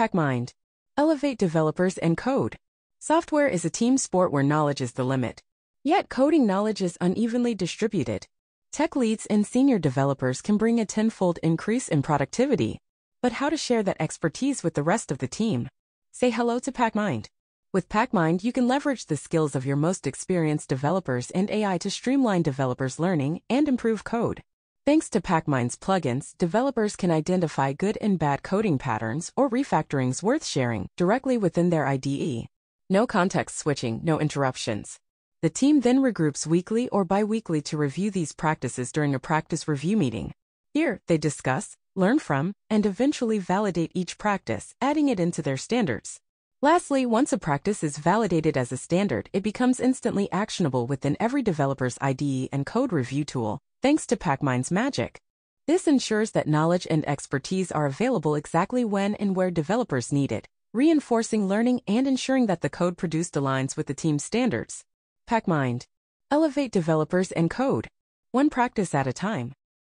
Packmind. Elevate developers and code. Software is a team sport where knowledge is the limit. Yet coding knowledge is unevenly distributed. Tech leads and senior developers can bring a tenfold increase in productivity. But how to share that expertise with the rest of the team? Say hello to Packmind. With Packmind, you can leverage the skills of your most experienced developers and AI to streamline developers' learning and improve code. Thanks to Packmind's plugins, developers can identify good and bad coding patterns or refactorings worth sharing directly within their IDE. No context switching, no interruptions. The team then regroups weekly or bi-weekly to review these practices during a practice review meeting. Here, they discuss, learn from, and eventually validate each practice, adding it into their standards. Lastly, once a practice is validated as a standard, it becomes instantly actionable within every developer's IDE and code review tool, thanks to Packmind's magic. This ensures that knowledge and expertise are available exactly when and where developers need it, reinforcing learning and ensuring that the code produced aligns with the team's standards. Packmind. Elevate developers and code. One practice at a time.